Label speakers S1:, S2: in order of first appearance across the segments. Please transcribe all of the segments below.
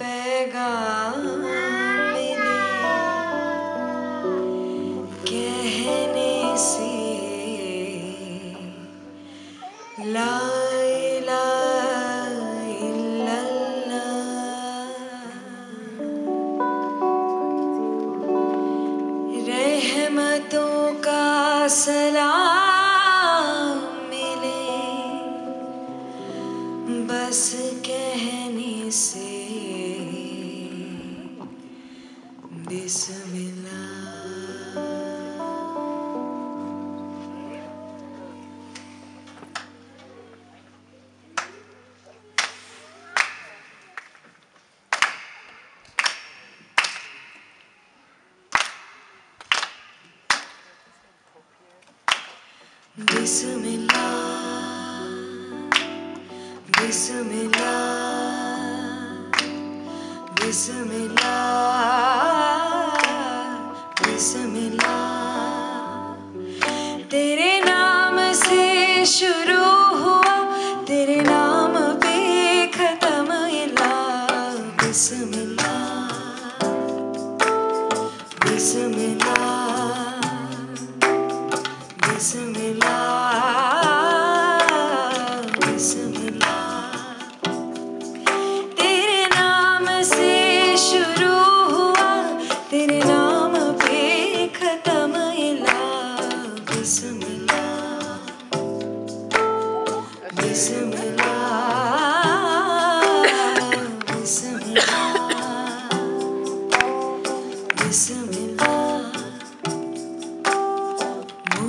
S1: पैगाम मिले। कहने से ला इलाहा इल्लल्लाह रहमतों का सलाम बस कहने से बिस्मिल्लाह बिस्मिल्लाह Bismillah, Bismillah, Bismillah.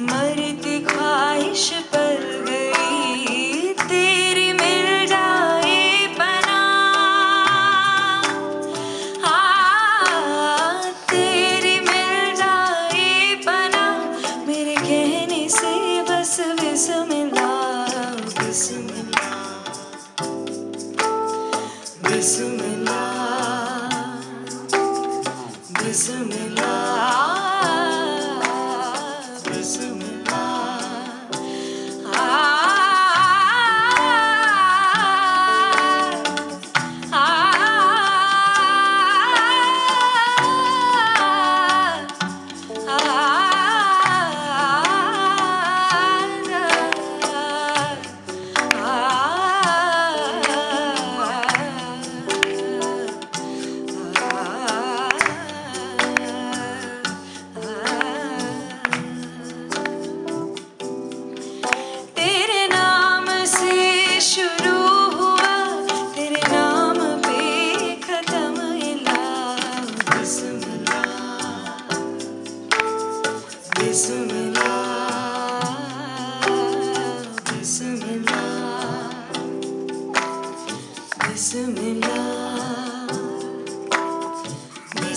S1: मरती ख्वाहिश पर गई, तेरी मिल जाए बना तेरी मिल जाए बना। मेरे कहने से बस बिस्मिल्लाह बिस्मिल्लाह बिस्मिल्लाह बिस्मिल्लाह बिस्मिल्लाह।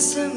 S1: listen.